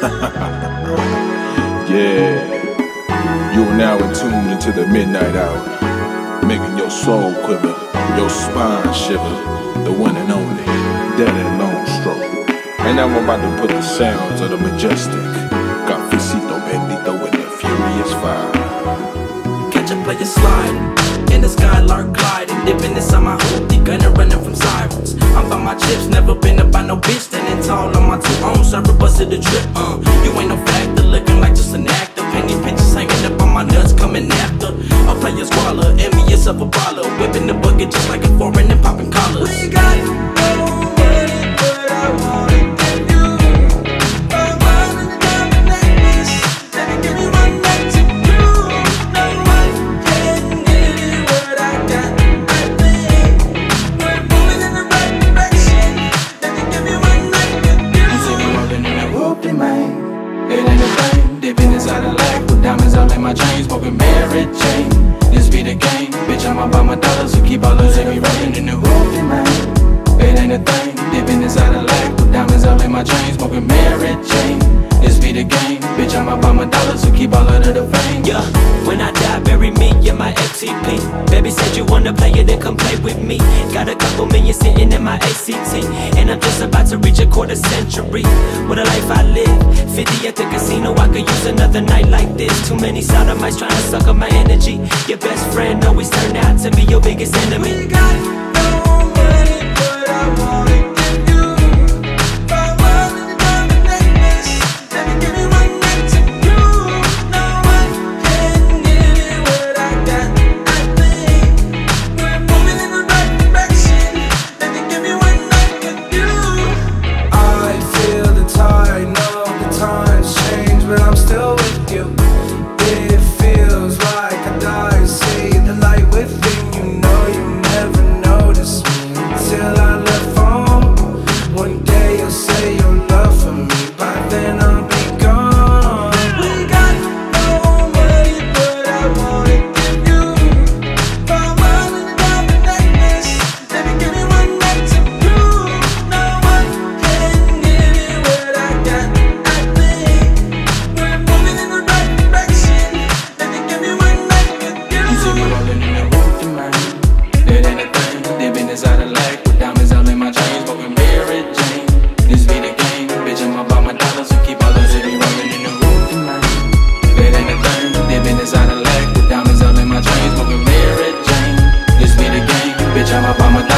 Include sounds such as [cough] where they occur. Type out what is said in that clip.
[laughs] yeah, you are now attuned into the midnight hour, making your soul quiver, your spine shiver. The one and only, Daddy Long Stroke. And now I'm about to put the sounds of the majestic Cafecito Bendito in the furious fire. Catch a player sliding in the skylark gliding, dipping inside my hoopty, gunner running from. I'm by my chips, never been about no bitch standing tall on my two own server, busted the trip. Uh, you ain't no factor, looking Jane. This be the game, bitch. I'm about my dollars, so keep all those me rolling in the whoopty man. It ain't a thing, dipping inside the leg with diamonds all in my chain, smoking Mary Jane. This be the game, bitch. I'ma buy my dollars, so keep all of the fame. Yeah, when I die, bury me in my FTP. Baby said you wanna play it, then come play with me. Got a couple million sitting in my ACT, and I'm just about to reach a quarter century. What a life I live. 50 at the casino, I could use another night like this. Too many sodomites trying to suck up my energy. Your best friend always turned out to be your biggest enemy. pajama by my